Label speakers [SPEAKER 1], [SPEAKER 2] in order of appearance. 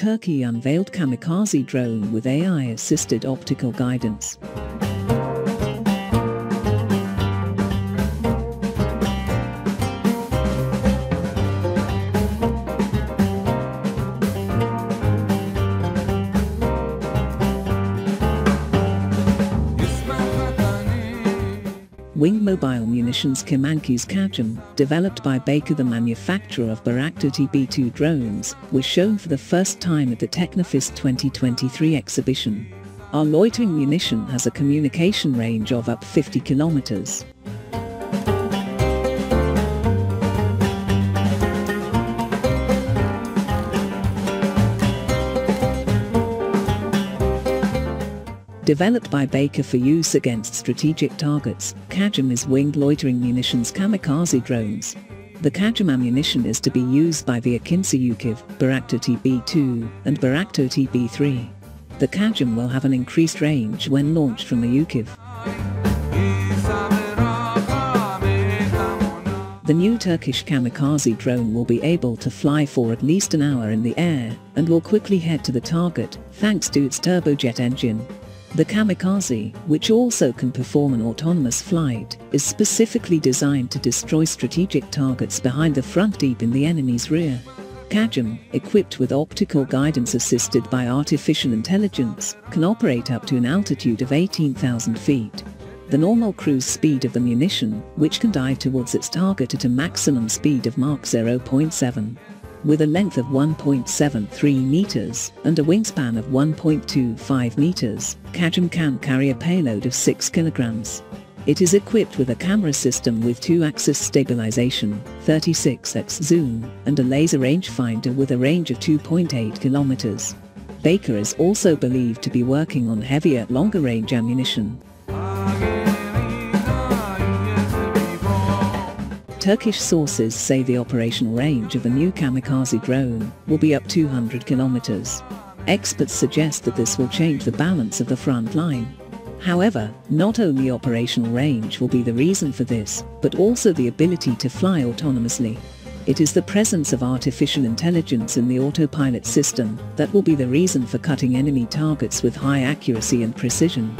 [SPEAKER 1] Turkey unveiled kamikaze drone with AI-assisted optical guidance. Wing Mobile Munitions Kemankes Kagem, developed by Baykar the manufacturer of Bayraktar TB2 drones, was shown for the first time at the TeknoFest 2023 exhibition. Our loitering munition has a communication range of up 50 kilometers. Developed by Baykar for use against strategic targets, Kagem is winged loitering munitions kamikaze drones. The Kagem ammunition is to be used by the Akinci UCAV, Bayraktar TB2, and Bayraktar TB3. The Kagem will have an increased range when launched from the UCAV. The new Turkish kamikaze drone will be able to fly for at least an hour in the air and will quickly head to the target thanks to its turbojet engine. The Kamikaze, which also can perform an autonomous flight, is specifically designed to destroy strategic targets behind the front deep in the enemy's rear. Kagem, equipped with optical guidance assisted by artificial intelligence, can operate up to an altitude of 18,000 feet. The normal cruise speed of the munition, which can dive towards its target at a maximum speed of Mach 0.7 with a length of 1.73 meters and a wingspan of 1.25 meters, Kagem can carry a payload of 6 kilograms. It is equipped with a camera system with 2-axis stabilization, 36x zoom, and a laser rangefinder with a range of 2.8 kilometers. Baykar is also believed to be working on heavier, longer-range ammunition. Turkish sources say the operational range of the new kamikaze drone will be up 200 kilometers. Experts suggest that this will change the balance of the front line. However, not only operational range will be the reason for this, but also the ability to fly autonomously. It is the presence of artificial intelligence in the autopilot system that will be the reason for cutting enemy targets with high accuracy and precision.